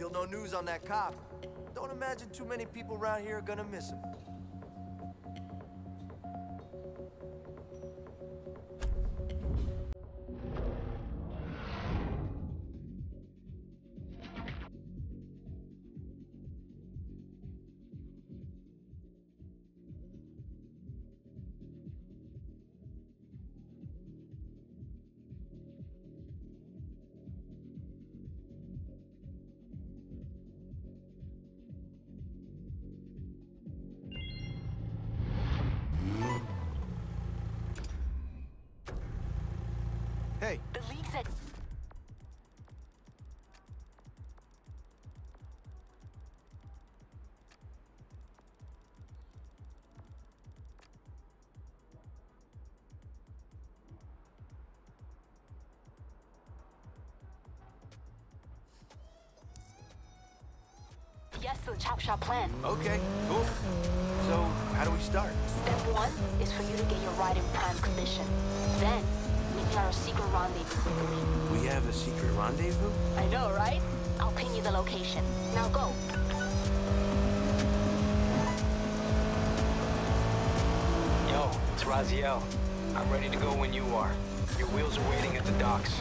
Still no news on that cop. Don't imagine too many people around here are gonna miss him. Hey, The league said yes to the chop shop plan. okay, cool. So, how do we start? Step one is for you to get your ride in prime condition. Then, we plan our secret rendezvous with the league. We have a secret rendezvous? I know, right? I'll ping you the location. Now go. Yo, it's Raziel. I'm ready to go when you are. Your wheels are waiting at the docks.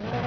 Yeah.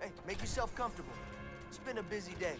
Hey, make yourself comfortable. It's been a busy day.